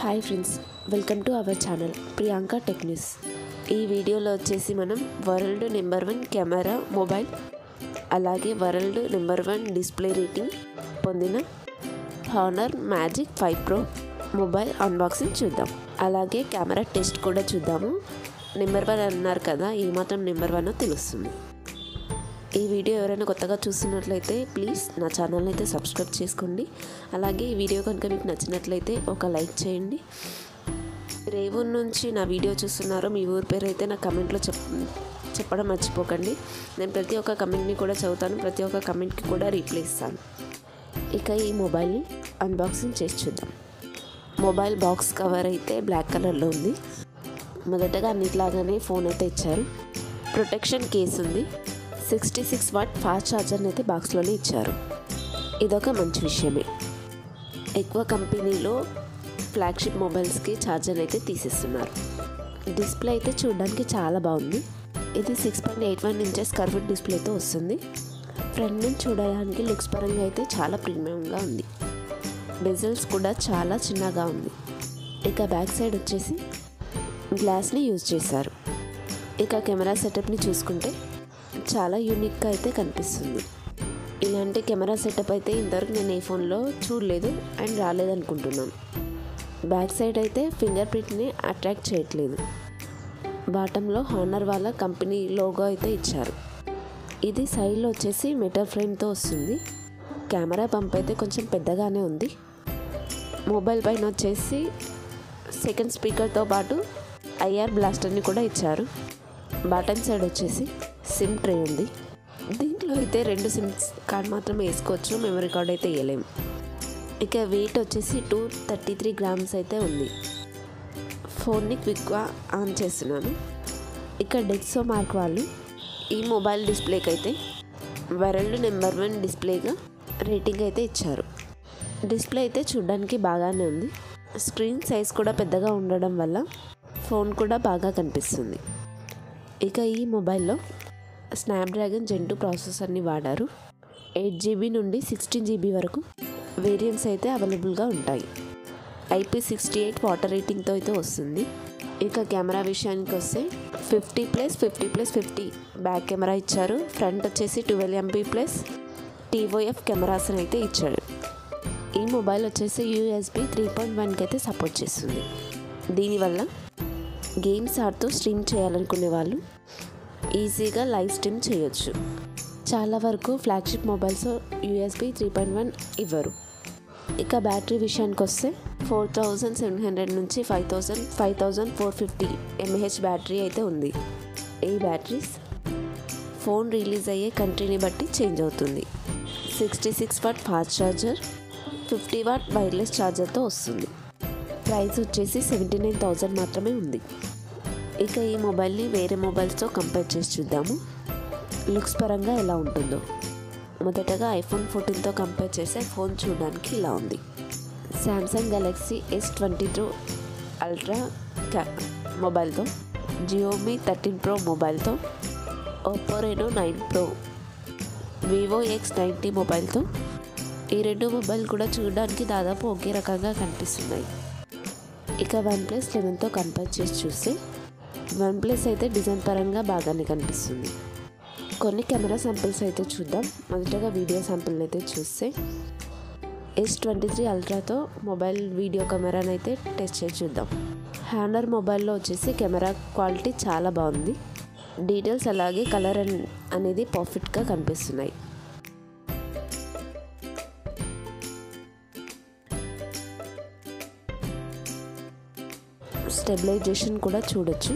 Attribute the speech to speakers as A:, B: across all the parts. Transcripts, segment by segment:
A: Hi friends welcome to our channel Priyanka tech news. ఈ వీడియోలో వచ్చేసి మనం world number one camera mobile అలాగే world number one display rating పొందిన Honor Magic five pro mobile unboxing చూద్దాం. అలాగే camera test కూడా చూద్దాము. నెంబర్ వన్ అన్నారు కదా ఏమాత్రం మాత్రం నెంబర్ వన్ తెలుస్తుంది. ఈ వీడియో ఎవరైనా కొత్తగా చూస్తున్నట్లయితే ప్లీజ్ నా ఛానల్ని అయితే సబ్స్క్రైబ్ చేసుకోండి. అలాగే ఈ వీడియో కనుక మీకు నచ్చినట్లయితే ఒక లైక్ చేయండి. రేవూర్ నుంచి నా వీడియో చూస్తున్నారో మీ ఊరి పేరు అయితే నా కమెంట్లో చెప్ చెప్పడం మర్చిపోకండి. నేను ప్రతి ఒక్క కమెంట్ని కూడా చదువుతాను ప్రతి ఒక్క కమెంట్కి కూడా రీప్లై ఇస్తాను. ఇక ఈ మొబైల్ని అన్బాక్సింగ్ చేసి చూద్దాం. మొబైల్ బాక్స్ కవర్ అయితే బ్లాక్ కలర్లో ఉంది. మొదటగా అన్నిట్లాగానే ఫోన్ అయితే ఇచ్చారు. ప్రొటెక్షన్ కేస్ ఉంది. సిక్స్టీ సిక్స్ వాట్ ఫాస్ట్ ఛార్జర్ని అయితే బాక్స్లోనే ఇచ్చారు. ఇదొక మంచి విషయమే. ఎక్కువ కంపెనీలో ఫ్లాగ్షిప్ మొబైల్స్కి ఛార్జర్ని అయితే తీసేస్తున్నారు. డిస్ప్లే అయితే చూడడానికి చాలా బాగుంది. ఇది six point eight one inches curved డిస్ప్లేతో వస్తుంది. ఫ్రంట్ నుంచి చూడడానికి లుక్స్ పరంగా అయితే చాలా ప్రీమియంగా ఉంది. బెజల్స్ కూడా చాలా చిన్నగా ఉంది. ఇక బ్యాక్ సైడ్ వచ్చేసి గ్లాస్ని యూజ్ చేశారు. ఇక కెమెరా సెటప్ని చూసుకుంటే చాలా యూనిక్గా అయితే కనిపిస్తుంది. ఇలాంటి కెమెరా సెటప్ అయితే ఇంతవరకు నేను ఏ ఫోన్లో చూడలేదు అండ్ రాలేదనుకుంటున్నాను. బ్యాక్ సైడ్ అయితే ఫింగర్ ప్రింట్ని అట్రాక్ట్ చేయట్లేదు. బాటంలో హానర్ వాళ్ళ కంపెనీ లోగో అయితే ఇచ్చారు. ఇది సైడ్లో వచ్చేసి మెటల్ ఫ్రేమ్తో వస్తుంది. కెమెరా పంప్ అయితే కొంచెం పెద్దగానే ఉంది. మొబైల్ పైన వచ్చేసి సెకండ్ స్పీకర్తో పాటు ఐఆర్ బ్లాస్టర్ని కూడా ఇచ్చారు. బాటమ్ సైడ్ వచ్చేసి సిమ్ ట్రే ఉంది. దీంట్లో అయితే రెండు సిమ్ కార్డ్ మాత్రమే వేసుకోవచ్చు. మెమరీ కార్డ్ అయితే వేయలేము ఇక వెయిట్ వచ్చేసి టూ థర్టీ త్రీ గ్రామ్స్ అయితే ఉంది. ఫోన్ని క్విక్గా ఆన్ చేస్తున్నాను. ఇక డెక్సో మార్క్ వాళ్ళు ఈ మొబైల్ డిస్ప్లేకి అయితే వరల్డ్ నెంబర్ వన్ డిస్ప్లేగా రేటింగ్ అయితే ఇచ్చారు. డిస్ప్లే అయితే చూడడానికి బాగానే ఉంది. స్క్రీన్ సైజ్ కూడా పెద్దగా ఉండడం వల్ల ఫోన్ కూడా బాగా కనిపిస్తుంది. ఇక ఈ మొబైల్లో స్నాప్డ్రాగన్ జెంటు ప్రాసెసర్ని వాడారు. ఎయిట్ జీబీ నుండి సిక్స్టీన్ జీబీ వరకు వేరియంట్స్ అయితే అవైలబుల్గా ఉంటాయి. ఐపీ సిక్స్టీ ఎయిట్ వాటర్ రేటింగ్తో అయితే వస్తుంది. ఇక కెమెరా విషయానికి వస్తే fifty plus fifty plus fifty back camera ఇచ్చారు. ఫ్రంట్ వచ్చేసి ట్వెల్వ్ ఎంపీ ప్లస్ టీఓఎఫ్ కెమెరాస్ని అయితే ఇచ్చాడు ఈ మొబైల్ వచ్చేసి యూఎస్బి త్రీ పాయింట్ వన్కి అయితే సపోర్ట్ చేస్తుంది. దీనివల్ల గేమ్స్ ఆడుతూ స్ట్రీమ్ చేయాలనుకునే వాళ్ళు ఈజీగా లైవ్ స్ట్రీమ్ చేయొచ్చు. చాలా వరకు flagship mobiles USB three point one ఇవ్వరు. ఇక బ్యాటరీ విషయానికి వస్తే ఫోర్ థౌజండ్ సెవెన్ హండ్రెడ్ నుంచి five thousand five thousand four fifty mAh battery అయితే ఉంది. ఈ బ్యాటరీస్ ఫోన్ రిలీజ్ అయ్యే కంట్రీని బట్టి చేంజ్ అవుతుంది. Sixty six watt fast charger fifty watt wireless ఛార్జర్తో వస్తుంది. ప్రైస్ వచ్చేసి సెవెంటీ నైన్ థౌజండ్ మాత్రమే ఉంది. ఇక ఈ మొబైల్ని వేరే మొబైల్స్తో కంపేర్ చేసి చూద్దాము. లుక్స్ పరంగా ఎలా ఉంటుందో. మొదటగా ఐఫోన్ ఫోర్టీన్తో కంపేర్ చేసే ఫోన్ చూడడానికి ఇలా ఉంది. Samsung Galaxy S twenty two ultra క్యా మొబైల్తో Xiaomi thirteen pro మొబైల్తో Oppo Reno nine pro Vivo X ninety మొబైల్తో ఈ రెండు మొబైల్ కూడా చూడడానికి దాదాపు ఒకే రకంగా కనిపిస్తున్నాయి. ఇక వన్ ప్లస్ లెవెన్తో కంపేర్ చేసి చూస్తే వన్ ప్లస్ అయితే డిజైన్ పరంగా బాగానే కనిపిస్తుంది. కొన్ని కెమెరా శాంపిల్స్ అయితే చూద్దాం. మొదటగా వీడియో శాంపిల్ని అయితే చూస్తే ఎస్ ట్వంటీ త్రీ అల్ట్రాతో మొబైల్ వీడియో కెమెరాని అయితే టెస్ట్ చేసి చూద్దాం. హ్యాండర్ మొబైల్లో వచ్చేసి కెమెరా క్వాలిటీ చాలా బాగుంది. డీటెయిల్స్ అలాగే కలర్ అనేది పర్ఫెక్ట్గా కనిపిస్తున్నాయి. స్టెబిలైజేషన్ కూడా చూడొచ్చు.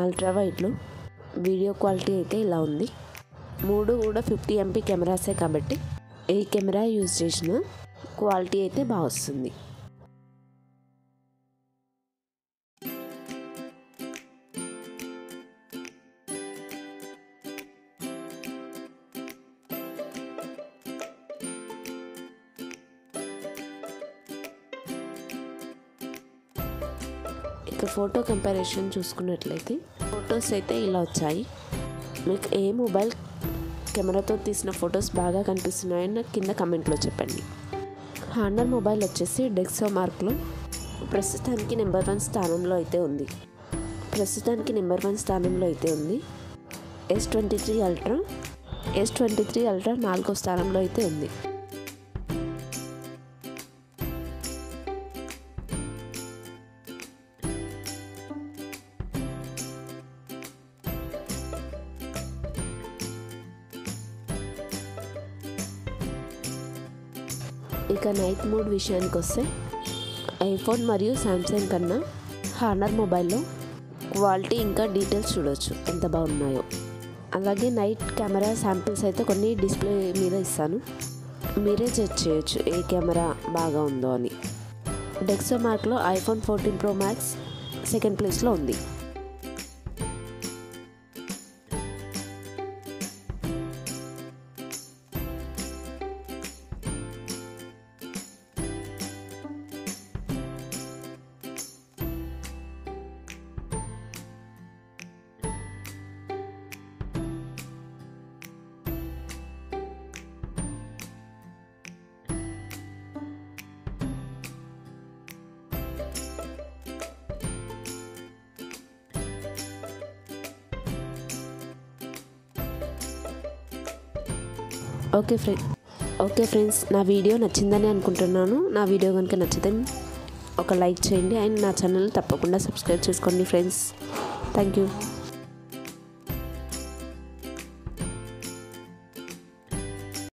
A: అల్ట్రా వైడ్లో వీడియో క్వాలిటీ అయితే ఇలా ఉంది. మూడు కూడా ఫిఫ్టీ ఎంపీ కెమెరాసే కాబట్టి ఏ కెమెరా యూజ్ చేసినా క్వాలిటీ అయితే బాగా వస్తుంది. ఇక ఫోటో కంపారిజన్ చూసుకున్నట్లయితే ఫొటోస్ అయితే ఇలా వచ్చాయి. మీకు ఏ మొబైల్ కెమెరాతో తీసిన ఫొటోస్ బాగా కనిపిస్తున్నాయని నాకు కింద కమెంట్లో చెప్పండి. హానర్ మొబైల్ వచ్చేసి డెక్సో మార్క్లో ప్రస్తుతానికి నెంబర్ వన్ స్థానంలో అయితే ఉంది. ప్రస్తుతానికి నెంబర్ వన్ స్థానంలో అయితే ఉంది. S twenty three ultra S twenty three ultra నాలుగో స్థానంలో అయితే ఉంది. ఇక నైట్ మోడ్ విషయానికి వస్తే ఐఫోన్ మరియు శాంసంగ్ కన్నా హానర్ మొబైల్లో క్వాలిటీ ఇంకా డీటెయిల్స్ చూడొచ్చు ఎంత బాగున్నాయో. అలాగే నైట్ కెమెరా శాంపిల్స్ అయితే కొన్ని డిస్ప్లే మీద ఇస్తాను. మీరే చెక్ చేయొచ్చు ఏ కెమెరా బాగా ఉందో అని. డెక్సో మార్క్లో iPhone fourteen pro max second ప్లేస్లో ఉంది. ఓకే ఫ్రెండ్ ఓకే ఫ్రెండ్స్ నా వీడియో నచ్చిందని అనుకుంటున్నాను. నా వీడియో కనుక నచ్చితే ఒక లైక్ చేయండి. అండ్ నా ఛానల్ తప్పకుండా సబ్స్క్రైబ్ చేసుకోండి ఫ్రెండ్స్. Thank you.